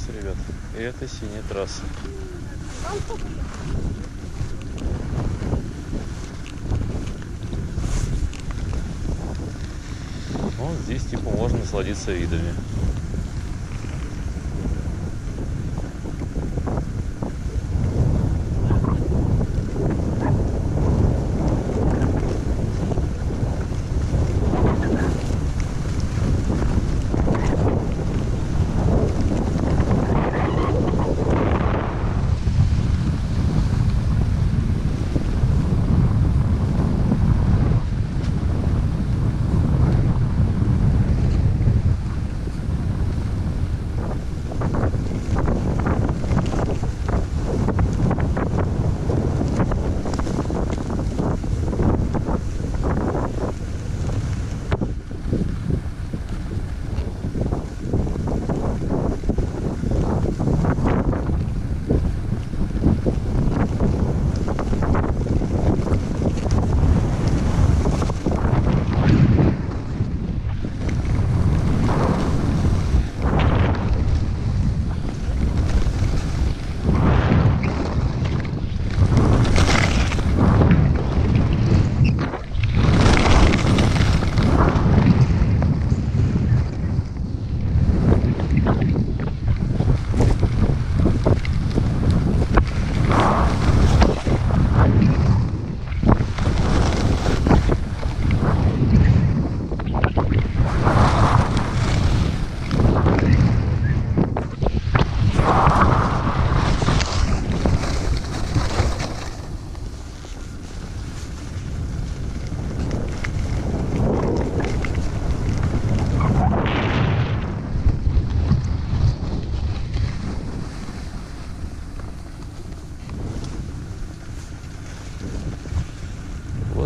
Трасса, ребят. Это синяя трасса. Вот здесь типа можно насладиться видами.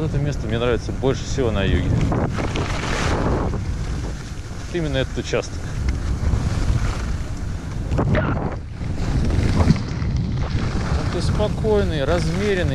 Это место мне нравится больше всего на юге. Именно этот участок. Он ты спокойный, размеренный.